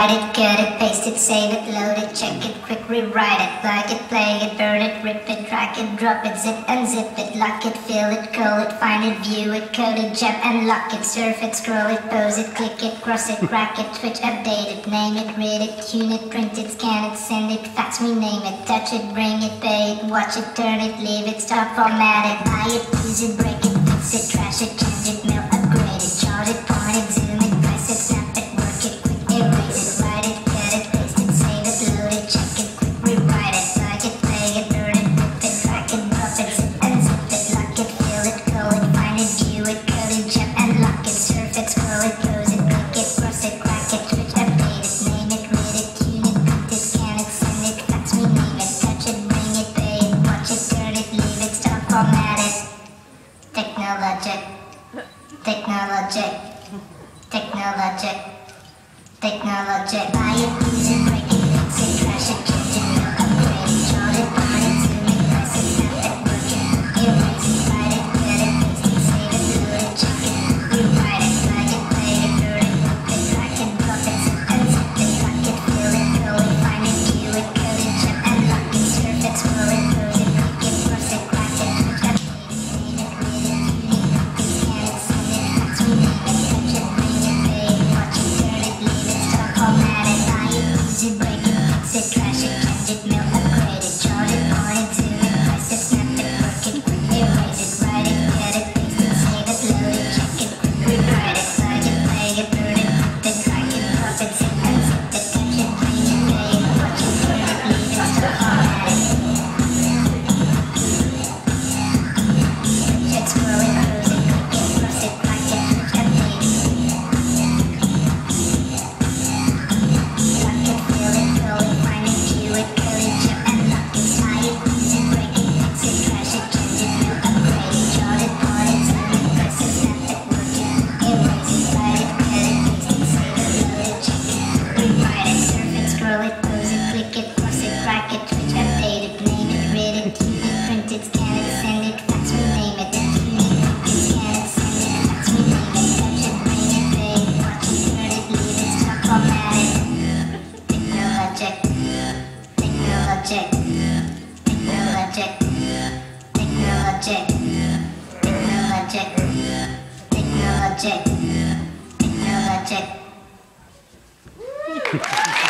Write it, cut it, paste it, save it, load it, check it, quick rewrite it, plug it, play it, burn it, rip it, drag it, drop it, zip unzip it, lock it, fill it, call it, find it, view it, code it, jump, and lock it, surf it, scroll it, pose it, click it, cross it, crack it, twitch, update it, name it, read it, tune it, print it, scan it, send it, fax, rename it, touch it, bring it, pay it, watch it, turn it, leave it, stop, format it, buy it, use it, break it, fix it, trash it, change it, mail, upgrade it, charge it, point it, zip technologic, technologic, technologic, technologic. Buy break it, trash it, Check, check.